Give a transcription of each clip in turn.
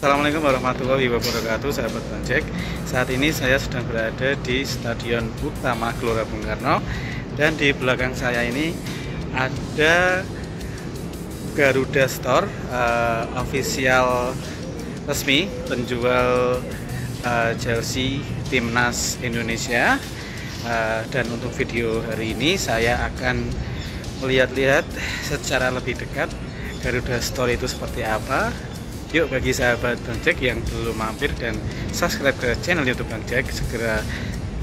Assalamualaikum warahmatullahi wabarakatuh sahabat Bang Jack Saat ini saya sedang berada di Stadion Utama Gelora Bung Karno. Dan di belakang saya ini ada Garuda Store uh, Official resmi penjual uh, jersey Timnas Indonesia. Uh, Dan untuk video hari ini saya akan melihat-lihat secara lebih dekat Garuda Store itu seperti apa Yuk bagi sahabat Bang Jack yang belum mampir dan subscribe ke channel YouTube Bang Jack segera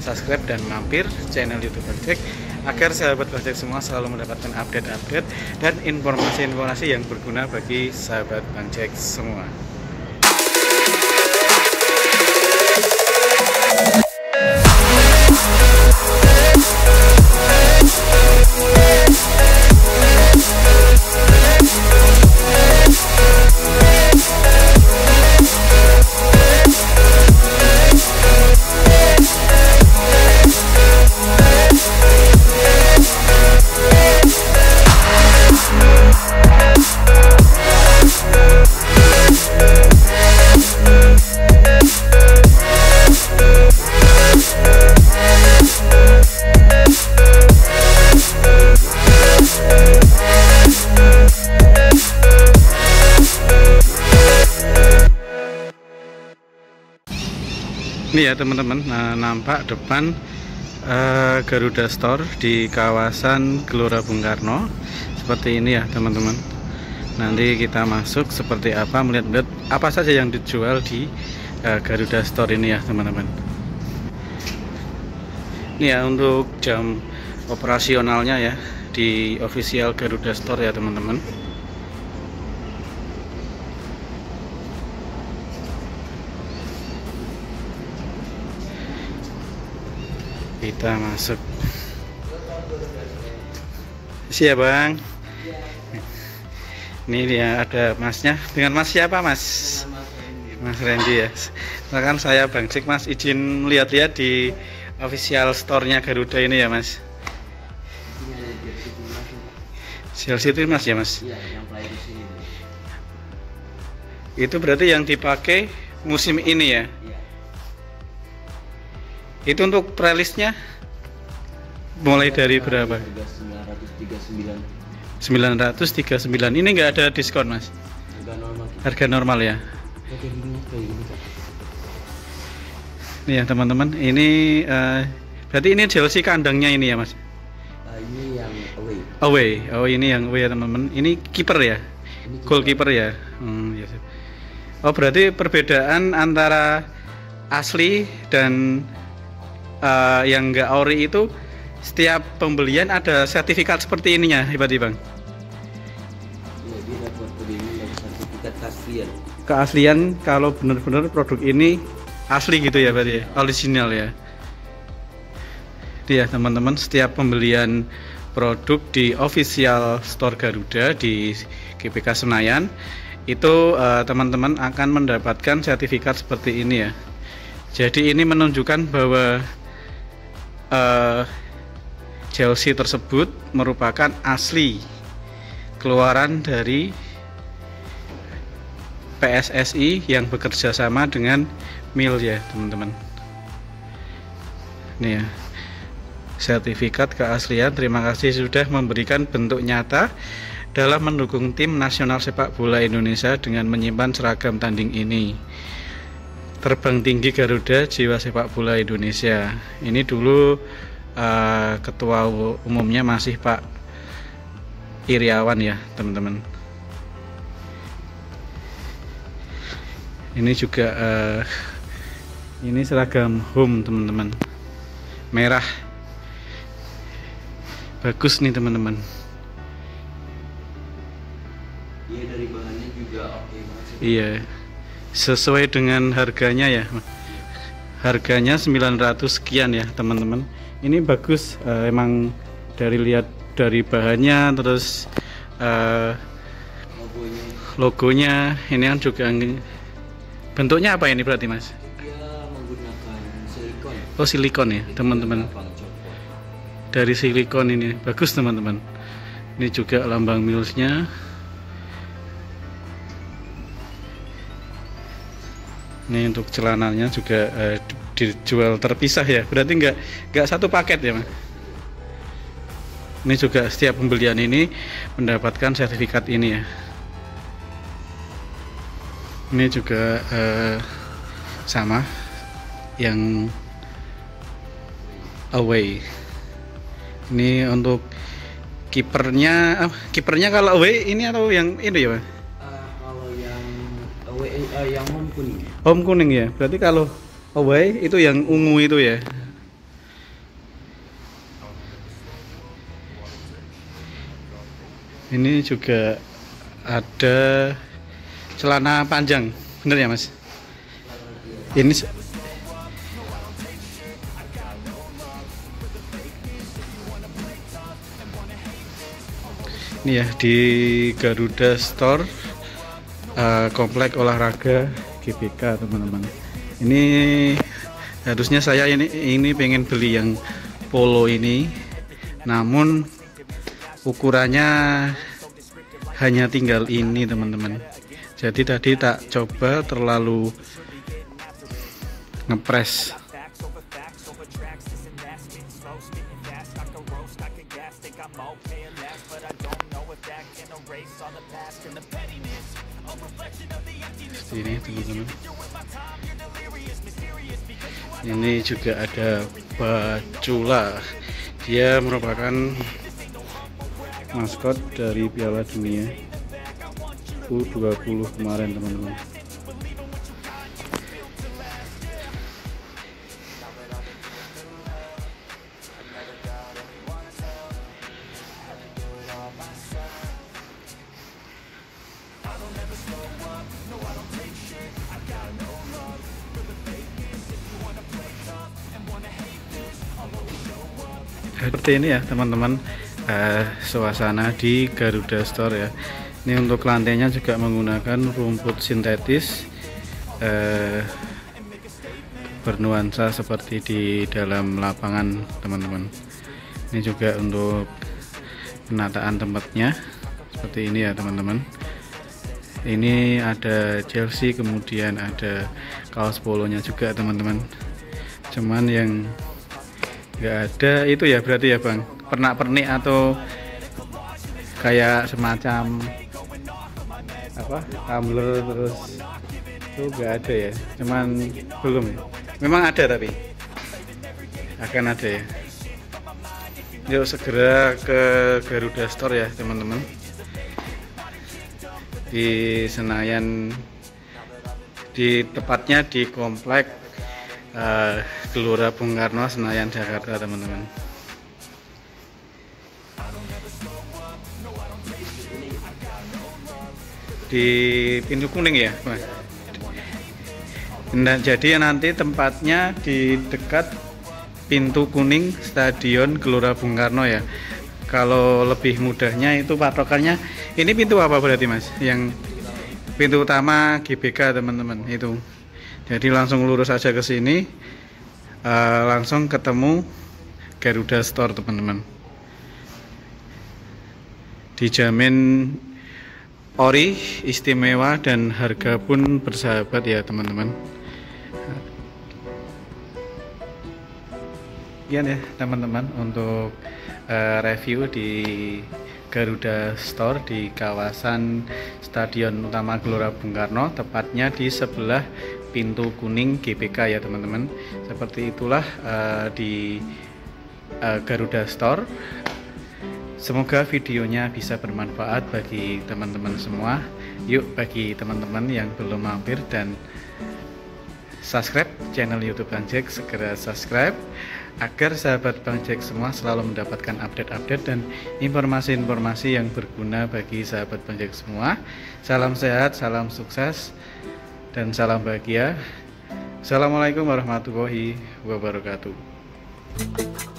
subscribe dan mampir channel YouTube Bang Jack agar sahabat Bang Jack semua selalu mendapatkan update-update dan informasi-informasi yang berguna bagi sahabat Bang Jack semua. Ya teman-teman. Nah, nampak depan uh, Garuda Store di kawasan Gelora Bung Karno. Seperti ini ya teman-teman. Nanti kita masuk seperti apa melihat-lihat apa saja yang dijual di uh, Garuda Store ini ya teman-teman. Ini ya untuk jam operasionalnya ya di official Garuda Store ya teman-teman kita masuk. Siap bang? Ini dia ada masnya. Dengan mas siapa mas? Mas Randy ya. Bahkan saya bang Cik. Mas izin lihat-lihat di official store-nya Garuda ini ya mas? Chelsea itu mas ya mas? Itu berarti yang dipakai musim ini ya itu untuk prelisnya mulai dari berapa? 939. 939. Ini enggak ada diskon, Mas. Harga normal. Harga normal ya. Nih ya, teman-teman. Ini uh, berarti ini jersey kandangnya ini ya, Mas? Uh, ini yang away. Away. Oh, ini yang away ya, teman-teman. Ini kiper ya? Goalkeeper ya. Hmm, ya. Oh, berarti perbedaan antara asli dan uh, yang enggak ori itu setiap pembelian ada sertifikat seperti ininya hebat bang ya, dia dapat sertifikat keaslian keaslian kalau benar-benar produk ini asli gitu ya berarti ya? Original ya? Ya teman-teman setiap pembelian produk di official store Garuda di GPK Senayan itu eh, teman-teman uh, akan mendapatkan sertifikat seperti ini ya. Jadi ini menunjukkan bahwa uh, Chelsea tersebut merupakan asli keluaran dari PSSI yang bekerja sama dengan MIL ya teman-teman. Ini ya. Sertifikat keaslian terima kasih sudah memberikan bentuk nyata dalam mendukung tim nasional sepak bola Indonesia dengan menyimpan seragam tanding ini terbang tinggi Garuda jiwa sepak bola Indonesia. Ini dulu uh, ketua umumnya masih Pak Iriawan ya teman-teman. Ini juga uh, ini seragam home teman-teman. Merah. Bagus nih teman-teman. Iya dari bahannya juga oke okay iya sesuai dengan harganya ya harganya 900 sekian ya teman-teman. Ini bagus uh, emang dari lihat dari bahannya terus uh, logonya. logonya ini kan juga bentuknya apa ini berarti mas? Dia menggunakan silikon. Oh silikon ya teman-teman. Dari silikon ini bagus teman-teman. Ini juga lambang milsnya ini untuk celananya juga eh, dijual terpisah ya. Berarti nggak nggak satu paket ya mas? Ini juga setiap pembelian ini mendapatkan sertifikat ini ya. Ini juga eh, sama yang away. Ini untuk kipernya ah, kipernya kalau away ini atau yang ini ya Mas? Eh, yang home kuning home kuning ya. Berarti kalau away itu yang ungu itu ya? Ini juga ada celana panjang. Bener ya mas? Ini ini ya di Garuda Store eh, komplek olahraga GBK teman-teman. Ini harusnya saya ini ini pengen beli yang polo ini. Namun ukurannya hanya tinggal ini teman-teman. Jadi tadi tak coba terlalu ngepres Ini teman-teman. ini juga ada bacula. Dia merupakan maskot dari Piala Dunia U20 kemarin teman-teman seperti ini ya teman-teman. Eh, suasana di Garuda Store ya. Ini untuk lantainya juga menggunakan rumput sintetis eh, bernuansa seperti di dalam lapangan teman-teman. Ini juga untuk penataan tempatnya. Seperti ini ya teman-teman. Ini ada jersey kemudian ada kaos polonya juga teman-teman. Cuman yang nggak ada itu ya berarti ya bang? Pernak pernik atau kayak semacam apa? Tumbler terus itu nggak ada ya? Cuman belum. Memang ada tapi. Akan ada ya. Yuk segera ke Garuda Store ya teman-teman. Di Senayan di tepatnya di komplek eh, Gelora Bung Karno Senayan Jakarta teman-teman. Di pintu kuning ya? Nah, jadi nanti tempatnya di dekat pintu kuning Stadion Gelora Bung Karno ya. Kalau lebih mudahnya itu patokannya ini pintu apa berarti mas? Yang pintu utama GBK teman-teman itu jadi langsung lurus aja ke sini eh, langsung ketemu Garuda Store teman-teman. Dijamin ori istimewa dan harga pun bersahabat ya teman-teman. Sekian ya teman-teman untuk eh, review di Garuda Store di kawasan Stadion Utama Gelora Bung Karno tepatnya di sebelah pintu kuning GBK ya teman-teman seperti itulah eh, di eh, Garuda Store Semoga videonya bisa bermanfaat bagi teman-teman semua. Yuk bagi teman-teman yang belum mampir dan subscribe channel YouTube Bang Jack segera subscribe agar sahabat Bang Jack semua selalu mendapatkan update-update dan informasi-informasi yang berguna bagi sahabat Bang Jack semua. Salam sehat, salam sukses dan salam bahagia. Assalamualaikum warahmatullahi wabarakatuh.